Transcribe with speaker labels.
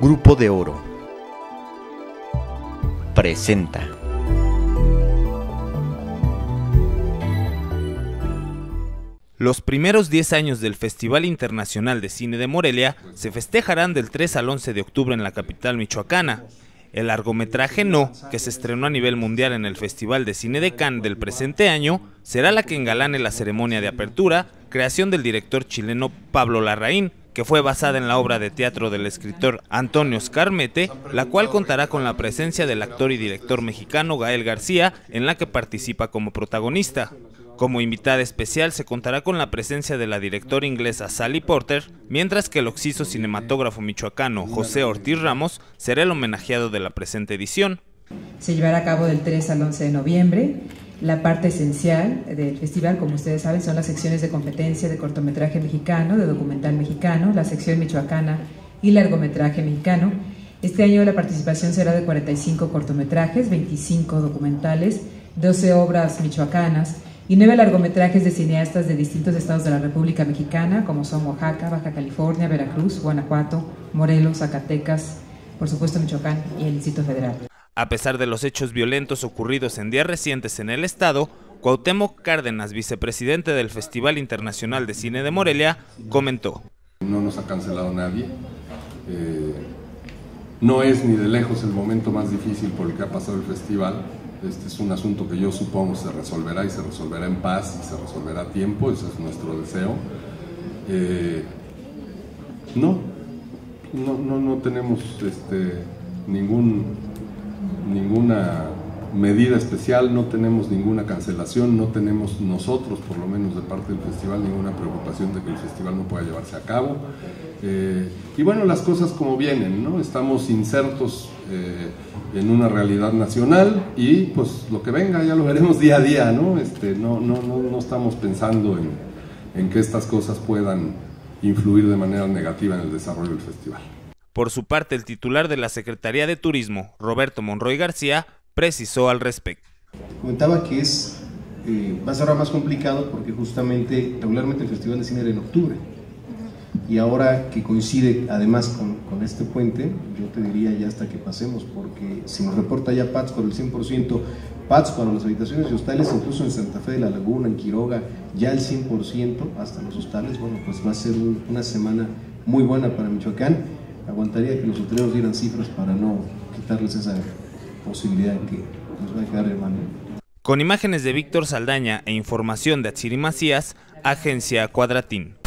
Speaker 1: Grupo de Oro presenta.
Speaker 2: Los primeros 10 años del Festival Internacional de Cine de Morelia se festejarán del 3 al 11 de octubre en la capital michoacana. El largometraje No, que se estrenó a nivel mundial en el Festival de Cine de Cannes del presente año, será la que engalane la ceremonia de apertura, creación del director chileno Pablo Larraín, que fue basada en la obra de teatro del escritor Antonio Scarmete, la cual contará con la presencia del actor y director mexicano Gael García, en la que participa como protagonista. Como invitada especial se contará con la presencia de la directora inglesa Sally Porter, mientras que el oxiso cinematógrafo michoacano José Ortiz Ramos será el homenajeado de la presente edición.
Speaker 3: Se llevará a cabo del 3 al 11 de noviembre. La parte esencial del festival, como ustedes saben, son las secciones de competencia de cortometraje mexicano, de documental mexicano, la sección michoacana y largometraje mexicano. Este año la participación será de 45 cortometrajes, 25 documentales, 12 obras michoacanas y nueve largometrajes de cineastas de distintos estados de la República Mexicana, como son Oaxaca, Baja California, Veracruz, Guanajuato, Morelos, Zacatecas, por supuesto Michoacán y el Distrito Federal.
Speaker 2: A pesar de los hechos violentos ocurridos en días recientes en el estado, Cuauhtémoc Cárdenas, vicepresidente del Festival Internacional de Cine de Morelia, comentó.
Speaker 4: No nos ha cancelado nadie. Eh, no es ni de lejos el momento más difícil por el que ha pasado el festival. Este es un asunto que yo supongo se resolverá y se resolverá en paz y se resolverá a tiempo, ese es nuestro deseo. Eh, no, no, no, no tenemos este, ningún ninguna medida especial, no tenemos ninguna cancelación, no tenemos nosotros, por lo menos de parte del festival, ninguna preocupación de que el festival no pueda llevarse a cabo. Eh, y bueno, las cosas como vienen, ¿no? Estamos insertos eh, en una realidad nacional y pues lo que venga ya lo veremos día a día, ¿no? Este, no, no, no, no estamos pensando en, en que estas cosas puedan influir de manera negativa en el desarrollo del festival.
Speaker 2: Por su parte, el titular de la Secretaría de Turismo, Roberto Monroy García, precisó al respecto.
Speaker 5: Comentaba que es, eh, va a ser más complicado porque justamente, regularmente el Festival de Cine era en octubre. Y ahora que coincide además con, este puente, yo te diría ya hasta que pasemos, porque si nos reporta ya Pátzcuaro el 100%, Pátzcuaro, las habitaciones y hostales, incluso en Santa Fe de la Laguna, en Quiroga, ya el 100% hasta los hostales, bueno, pues va a ser un, una semana muy buena para Michoacán aguantaría que los hoteleros dieran cifras para no quitarles esa posibilidad que nos va a quedar hermano.
Speaker 2: Con imágenes de Víctor Saldaña e información de Atsiri Macías, Agencia Cuadratín.